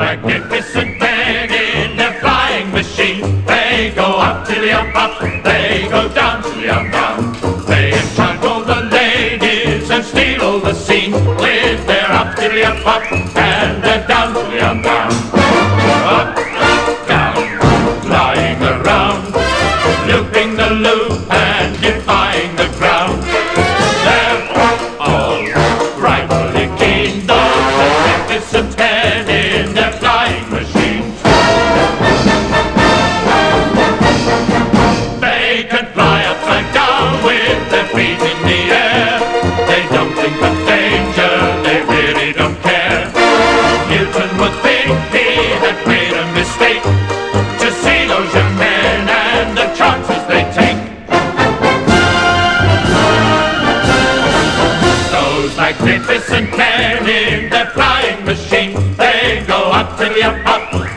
magnificent men in their flying machine. They go up to the up up, they go down to the up down. They enchant all the ladies and steal all the scene with their up to the up up and their down to the up down.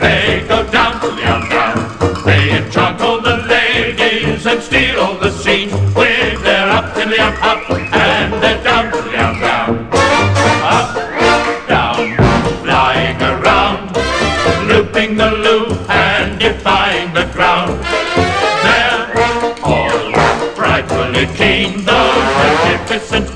They go down to the down. They enchant the ladies and steal all the scene with their up to the up up and their down to the down. Up, down, flying around, looping the loop and defying the ground. They're all frightfully keen, those magnificent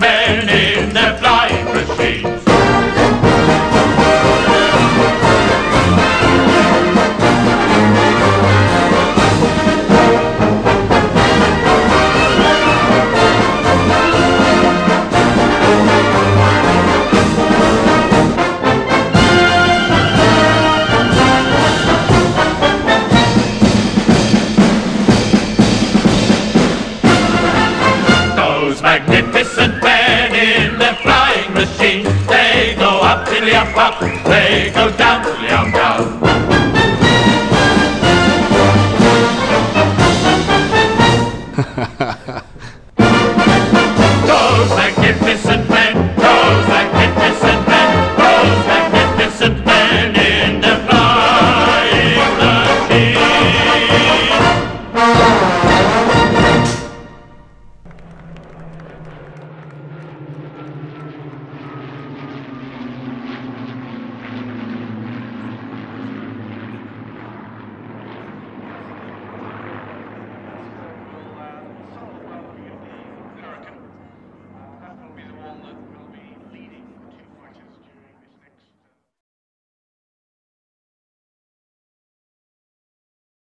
Those magnificent men in their flying machine, they go up to the up up, they go down